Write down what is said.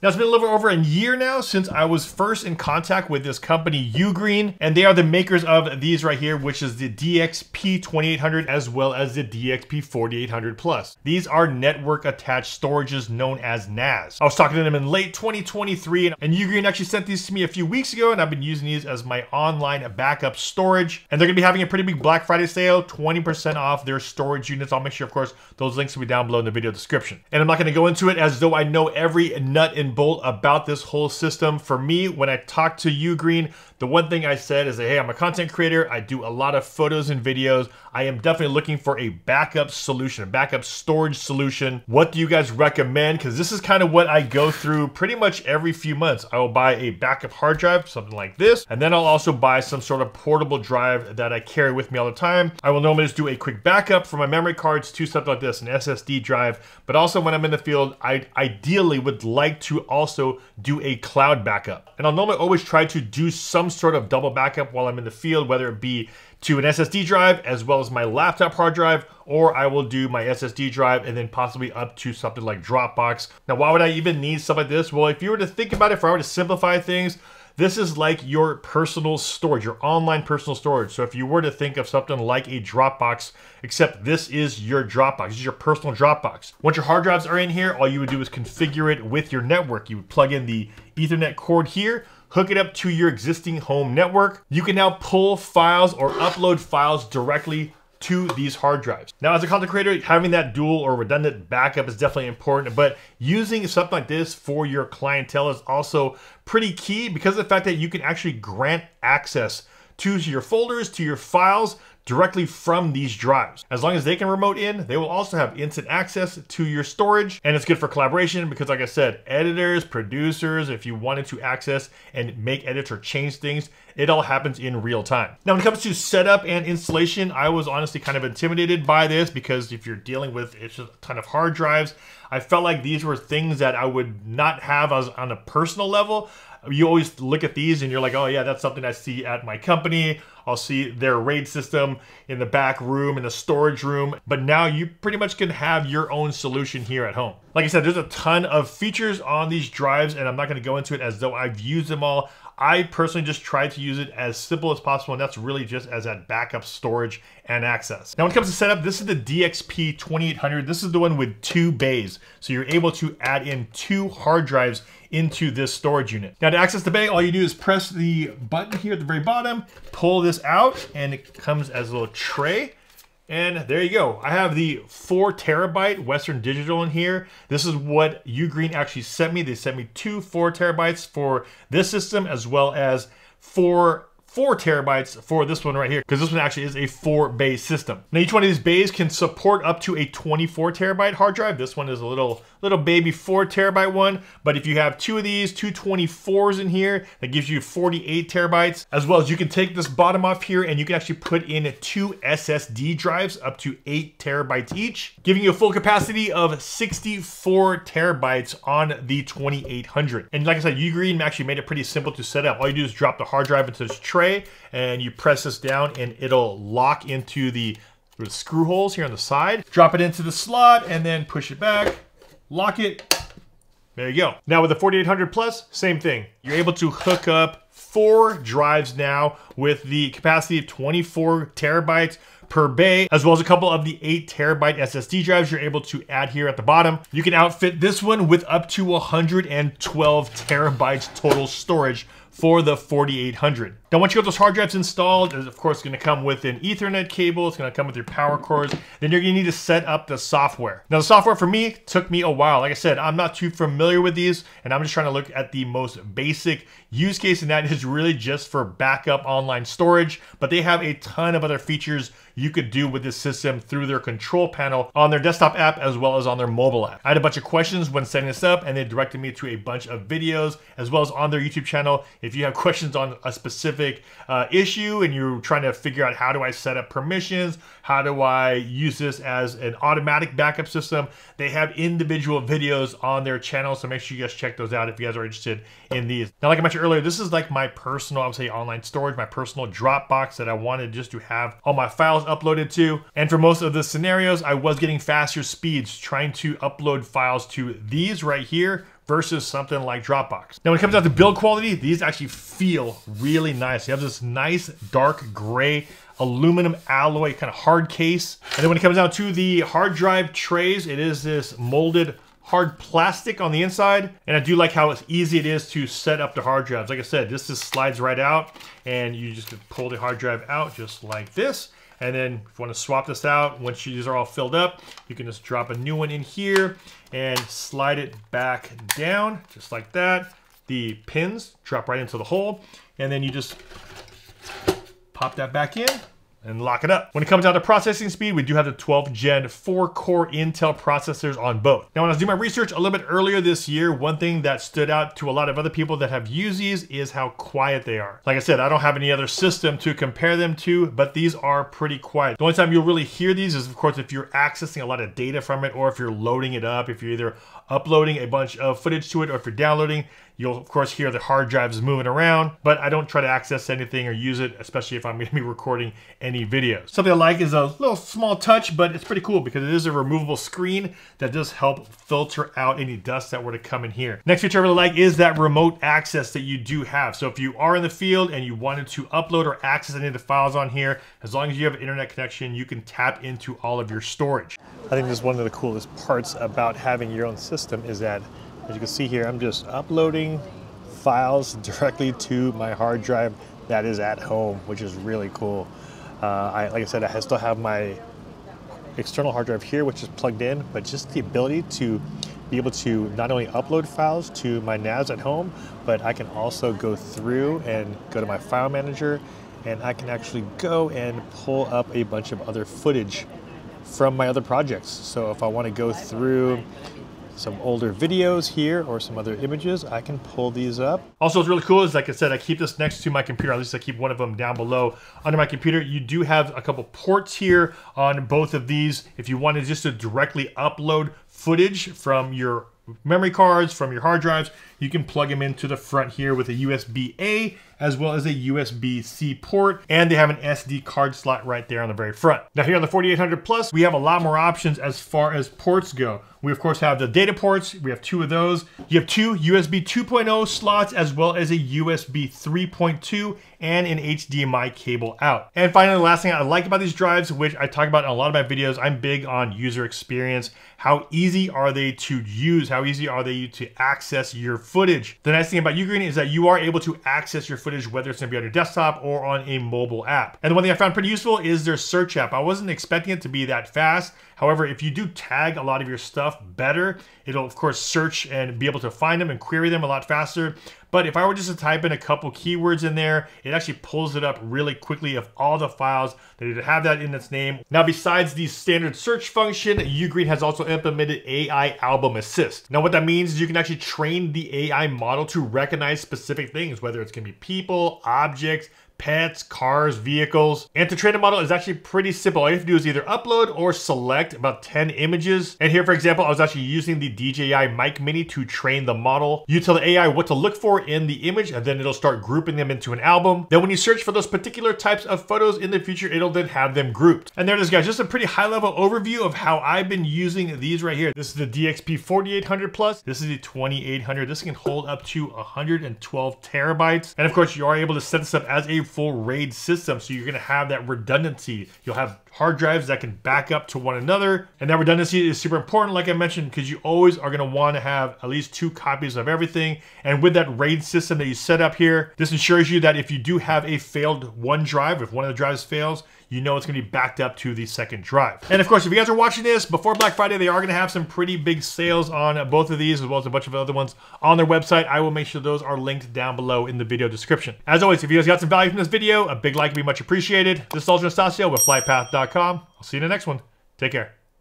Now, it's been a little over a year now since I was first in contact with this company, Ugreen, and they are the makers of these right here, which is the DXP 2800 as well as the DXP 4800 Plus. These are network attached storages known as NAS. I was talking to them in late 2023, and Ugreen actually sent these to me a few weeks ago, and I've been using these as my online backup storage. And they're gonna be having a pretty big Black Friday sale, 20% off their storage units. I'll make sure, of course, those links will be down below in the video description. And I'm not gonna go into it as though I know every nut and bolt about this whole system. For me, when I talked to Ugreen, the one thing I said is that, hey, I'm a content creator. I do a lot of photos and videos. I am definitely looking for a backup solution, a backup storage solution. What do you guys recommend? Because this is kind of what I go through pretty much every few months. I will buy a backup hard drive, something like this, and then I'll also buy some sort of portable drive that I carry with me all the time. I will normally just do a quick backup for my memory cards to something like this, an SSD drive. But also when I'm in the field, I ideally would like to also do a cloud backup. And I'll normally always try to do some sort of double backup while I'm in the field, whether it be to an SSD drive as well as my laptop hard drive, or I will do my SSD drive and then possibly up to something like Dropbox. Now, why would I even need stuff like this? Well, if you were to think about it, if I were to simplify things, this is like your personal storage, your online personal storage. So if you were to think of something like a Dropbox, except this is your Dropbox, this is your personal Dropbox. Once your hard drives are in here, all you would do is configure it with your network. You would plug in the ethernet cord here, hook it up to your existing home network. You can now pull files or upload files directly to these hard drives. Now, as a content creator, having that dual or redundant backup is definitely important, but using something like this for your clientele is also pretty key because of the fact that you can actually grant access to your folders, to your files, directly from these drives. As long as they can remote in, they will also have instant access to your storage. And it's good for collaboration because like I said, editors, producers, if you wanted to access and make edits or change things, it all happens in real time. Now, when it comes to setup and installation, I was honestly kind of intimidated by this because if you're dealing with it's just a ton of hard drives, I felt like these were things that I would not have as on a personal level you always look at these and you're like, oh yeah, that's something I see at my company. I'll see their RAID system in the back room, in the storage room. But now you pretty much can have your own solution here at home. Like I said, there's a ton of features on these drives and I'm not gonna go into it as though I've used them all. I personally just try to use it as simple as possible, and that's really just as that backup storage and access. Now, when it comes to setup, this is the DXP 2800. This is the one with two bays. So you're able to add in two hard drives into this storage unit. Now to access the bay, all you do is press the button here at the very bottom, pull this out, and it comes as a little tray. And there you go. I have the four terabyte Western Digital in here. This is what Ugreen actually sent me. They sent me two four terabytes for this system as well as four four terabytes for this one right here because this one actually is a four bay system. Now each one of these bays can support up to a 24 terabyte hard drive. This one is a little little baby four terabyte one. But if you have two of these, two 24s in here, that gives you 48 terabytes. As well as you can take this bottom off here and you can actually put in two SSD drives up to eight terabytes each, giving you a full capacity of 64 terabytes on the 2800. And like I said, Ugreen actually made it pretty simple to set up. All you do is drop the hard drive into this tray and you press this down and it'll lock into the screw holes here on the side. Drop it into the slot and then push it back lock it. There you go. Now with the 4800 Plus, same thing. You're able to hook up four drives now with the capacity of 24 terabytes per bay, as well as a couple of the 8 terabyte SSD drives you're able to add here at the bottom. You can outfit this one with up to 112 terabytes total storage for the 4800. Now once you got those hard drives installed, it's of course gonna come with an ethernet cable, it's gonna come with your power cords, then you're gonna need to set up the software. Now the software for me took me a while. Like I said, I'm not too familiar with these and I'm just trying to look at the most basic use case and that is really just for backup online storage, but they have a ton of other features you could do with this system through their control panel on their desktop app as well as on their mobile app. I had a bunch of questions when setting this up and they directed me to a bunch of videos as well as on their YouTube channel. If you have questions on a specific uh, issue and you're trying to figure out how do I set up permissions, how do I use this as an automatic backup system, they have individual videos on their channel. So make sure you guys check those out if you guys are interested in these. Now, like I mentioned earlier, this is like my personal, I would say online storage, my personal Dropbox that I wanted just to have all my files uploaded to. And for most of the scenarios, I was getting faster speeds trying to upload files to these right here versus something like Dropbox. Now when it comes down to build quality, these actually feel really nice. You have this nice dark gray aluminum alloy kind of hard case. And then when it comes down to the hard drive trays, it is this molded hard plastic on the inside. And I do like how it's easy it is to set up the hard drives. Like I said, this just slides right out and you just pull the hard drive out just like this. And then if you want to swap this out, once these are all filled up, you can just drop a new one in here and slide it back down just like that. The pins drop right into the hole and then you just pop that back in and lock it up. When it comes down to processing speed, we do have the 12th gen 4 core Intel processors on both. Now when I was doing my research a little bit earlier this year, one thing that stood out to a lot of other people that have used these is how quiet they are. Like I said, I don't have any other system to compare them to, but these are pretty quiet. The only time you'll really hear these is of course if you're accessing a lot of data from it or if you're loading it up, if you're either uploading a bunch of footage to it or if you're downloading, You'll of course hear the hard drives moving around, but I don't try to access anything or use it, especially if I'm going to be recording videos. Something I like is a little small touch, but it's pretty cool because it is a removable screen that does help filter out any dust that were to come in here. Next feature I really like is that remote access that you do have. So if you are in the field and you wanted to upload or access any of the files on here, as long as you have an internet connection, you can tap into all of your storage. I think this is one of the coolest parts about having your own system is that as you can see here, I'm just uploading files directly to my hard drive that is at home, which is really cool. Uh, I, like I said, I still have my external hard drive here, which is plugged in, but just the ability to be able to not only upload files to my NAS at home, but I can also go through and go to my file manager and I can actually go and pull up a bunch of other footage from my other projects. So if I want to go through some older videos here or some other images, I can pull these up. Also, what's really cool is, like I said, I keep this next to my computer. At least I keep one of them down below under my computer. You do have a couple ports here on both of these. If you wanted just to directly upload footage from your memory cards, from your hard drives, you can plug them into the front here with a USB-A as well as a USB-C port, and they have an SD card slot right there on the very front. Now here on the 4800 Plus, we have a lot more options as far as ports go. We of course have the data ports, we have two of those. You have two USB 2.0 slots as well as a USB 3.2 and an HDMI cable out. And finally, the last thing I like about these drives, which I talk about in a lot of my videos, I'm big on user experience. How easy are they to use? How easy are they to access your footage? The nice thing about Ugreen is that you are able to access your footage, whether it's gonna be on your desktop or on a mobile app. And the one thing I found pretty useful is their search app. I wasn't expecting it to be that fast. However, if you do tag a lot of your stuff better, it'll of course search and be able to find them and query them a lot faster. But if I were just to type in a couple keywords in there, it actually pulls it up really quickly of all the files that have that in its name. Now, besides the standard search function, Ugreen has also implemented AI Album Assist. Now, what that means is you can actually train the AI model to recognize specific things, whether it's gonna be people, objects, pets, cars, vehicles. And to train a model is actually pretty simple. All you have to do is either upload or select about 10 images. And here, for example, I was actually using the DJI Mic Mini to train the model. You tell the AI what to look for in the image, and then it'll start grouping them into an album. Then when you search for those particular types of photos in the future, it'll then have them grouped. And there it is, guys. Just a pretty high level overview of how I've been using these right here. This is the DXP 4800 Plus. This is the 2800. This can hold up to 112 terabytes. And of course, you are able to set this up as a full RAID system. So you're gonna have that redundancy. You'll have hard drives that can back up to one another. And that redundancy is super important, like I mentioned, because you always are gonna wanna have at least two copies of everything. And with that RAID system that you set up here, this ensures you that if you do have a failed one drive, if one of the drives fails, you know it's gonna be backed up to the second drive. And of course, if you guys are watching this before Black Friday, they are gonna have some pretty big sales on both of these, as well as a bunch of other ones on their website. I will make sure those are linked down below in the video description. As always, if you guys got some value from this video, a big like would be much appreciated. This is Aldryn Estacio with FlytPath.com. I'll see you in the next one. Take care.